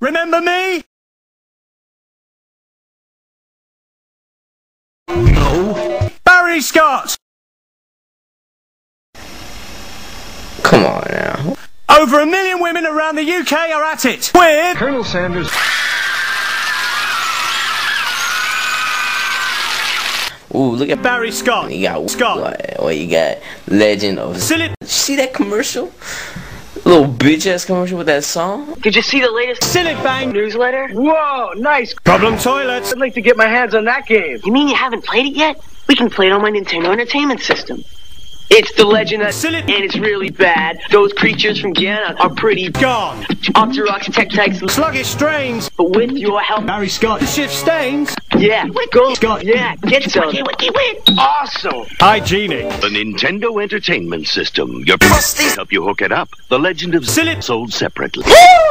Remember me? No. Barry Scott! Come on now. Over a million women around the UK are at it with Colonel Sanders. Ooh, look at Barry Scott. You got Scott. What, what you got? Legend of. Cillit See that commercial? Little bitch ass commercial with that song. Did you see the latest Cillit Bang newsletter? Whoa, nice. Problem Toilets. I'd like to get my hands on that game. You mean you haven't played it yet? We can play it on my Nintendo Entertainment System. It's the legend of Cillit- and it's really bad. Those creatures from Ganon are pretty Gone. Octoroks, Tektites, Sluggish Strains. but with your help, Barry Scott. Shift Stains. yeah, go, Scott. yeah, get some. Awesome. Hygienic. The Nintendo Entertainment System. Your help you hook it up. The Legend of Cillit- sold separately. Woo!